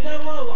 Então, Até logo!